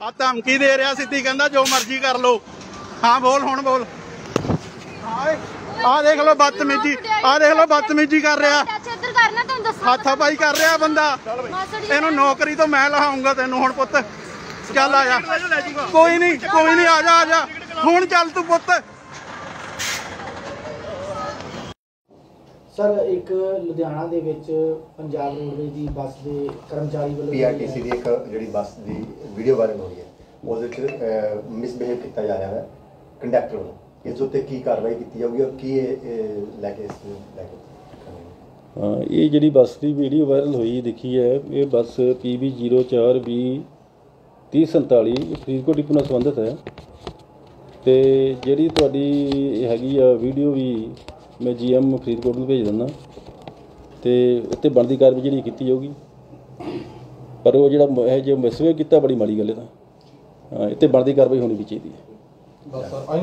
ਆ ਧਮਕੀ ਦੇ ਰਿਹਾ ਸਿੱਧੀ ਕਹਿੰਦਾ ਜੋ ਮਰਜ਼ੀ ਕਰ ਲੋ ਹਾਂ, ਬੋਲ, ਹੁਣ ਬੋਲ। ਆ ਦੇਖ ਲੋ ਬਦਤਮੀਜੀ, ਆ ਦੇਖ ਲੋ ਬਦਤਮੀਜੀ ਕਰ ਰਿਹਾ। ਟੱਚ ਇੱਧਰ ਕਰਨਾ ਤੈਨੂੰ ਦੱਸਾਂ ਹੱਥਾਪਾਈ ਕਰ ਰਿਹਾ ਬੰਦਾ। ਮਾਸੜੀ ਇਹਨੂੰ ਨੌਕਰੀ ਤੋਂ ਮੈਂ ਲਹਾਉਂਗਾ ਤੈਨੂੰ ਹੁਣ ਪੁੱਤ। ਚੱਲ ਆ ਜਾ। ਕੋਈ ਨਹੀਂ ਕੋਈ ਨਹੀਂ, ਆ ਜਾ ਆ ਜਾ। ਹੁਣ ਚੱਲ ਤੂੰ ਪੁੱਤ। ਸਰ ਇੱਕ ਲੁਧਿਆਣਾ ਦੇ ਵਿੱਚ ਪੰਜਾਬ ਰੋਡਵੇਜ਼ ਦੀ ਬੱਸ ਦੇ ਕਰਮਚਾਰੀ ਵੱਲੋਂ ਪੀਆਰਟੀਸੀ ਦੀ ਇੱਕ ਜਿਹੜੀ ਬੱਸ ਦੀ ਵੀਡੀਓ ਵਾਇਰਲ ਹੋ ਰਹੀ ਹੈ ਉਹਦੇ ਵਿੱਚ ਮਿਸਬਿਹੇਵ ਕੀਤਾ ਜਾ ਰਿਹਾ ਹੈ ਕੰਡਕਟਰ ਵੱਲੋਂ। ਇਸ ਉੱਤੇ ਕੀ ਕਾਰਵਾਈ ਕੀਤੀ ਜਾਊਗੀ ਔਰ ਕੀ ਇਹ, ਲੈ ਕੇ ਇਸ ਨੂੰ ਲੈ ਕੇ ਹਾਂ ਇਹ ਜਿਹੜੀ ਬੱਸ ਦੀ ਵੀਡੀਓ ਵਾਇਰਲ ਹੋਈ ਦੇਖੀ ਹੈ ਇਹ ਬੱਸ PB04B 3047 ਫਰੀਦਕੋਟ ਡਿਪੂ ਨਾਲ ਸੰਬੰਧਿਤ ਹੈ। ਤੇ ਜਿਹੜੀ ਤੁਹਾਡੀ ਇਹ ਹੈਗੀ ਆ ਵੀਡੀਓ ਵੀ ਮੈਂ ਜੀਐਮ ਫਰੀਦਕੋਟ ਨੂੰ ਭੇਜ ਦਿੰਦਾ। ਤੇ ਉੱਤੇ ਬਣਦੀ ਕਾਰਵਾਈ ਜਿਹੜੀ ਕੀਤੀ ਜਾਊਗੀ। ਪਰ ਉਹ ਜਿਹੜਾ ਮ- ਇਹ ਜੇ ਮਿਸਵੇ ਕੀਤਾ, ਬੜੀ ਮਾੜੀ ਗੱਲ ਇਹ ਤਾਂ ਹਾਂ, ਇੱਥੇ ਬਣਦੀ ਕਾਰਵਾਈ ਹੋਣੀ ਵੀ ਚਾਹੀਦੀ ਹੈ।